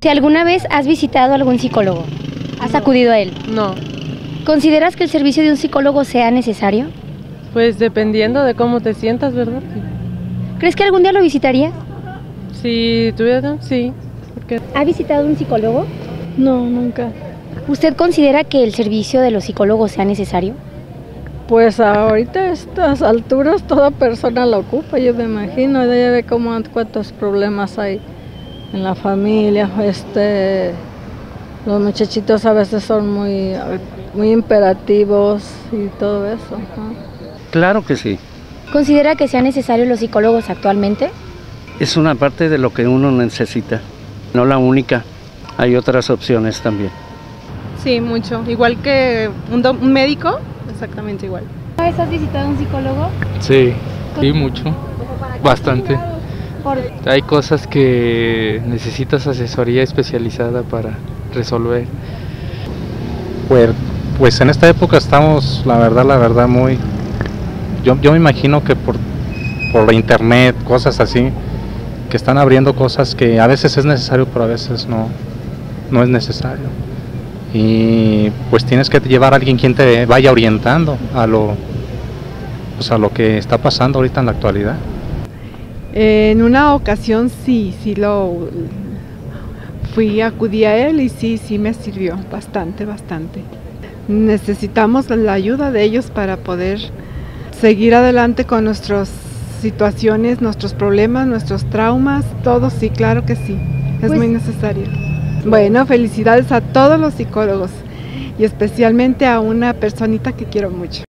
Si alguna vez has visitado a algún psicólogo, has acudido a él, No, ¿consideras que el servicio de un psicólogo sea necesario? pues dependiendo de cómo te sientas, ¿verdad? ¿Crees que algún día lo visitaría? Si tuviera, sí. Porque ¿Ha visitado un psicólogo? No, nunca. ¿Usted considera que el servicio de los psicólogos sea necesario? Pues ahorita a estas alturas toda persona lo ocupa, yo me imagino, ya ve cómo cuántos problemas hay en la familia, este los muchachitos a veces son muy, muy imperativos y todo eso. Claro que sí. ¿Considera que sean necesarios los psicólogos actualmente? Es una parte de lo que uno necesita, no la única. Hay otras opciones también. Sí, mucho. Igual que un, do- un médico, exactamente igual. ¿Una vez has visitado a un psicólogo? Sí, sí, mucho, bastante. Por... Hay cosas que necesitas asesoría especializada para resolver. Pues, pues en esta época estamos, la verdad, la verdad, muy... Yo, yo me imagino que por, por la internet, cosas así, que están abriendo cosas que a veces es necesario, pero a veces no, no es necesario. Y pues tienes que llevar a alguien quien te vaya orientando a lo, pues a lo que está pasando ahorita en la actualidad. En una ocasión sí, sí lo fui, acudí a él y sí, sí me sirvió bastante, bastante. Necesitamos la ayuda de ellos para poder seguir adelante con nuestras situaciones, nuestros problemas, nuestros traumas, todo sí, claro que sí, es Pues- muy necesario. Bueno, felicidades a todos los psicólogos y especialmente a una personita que quiero mucho.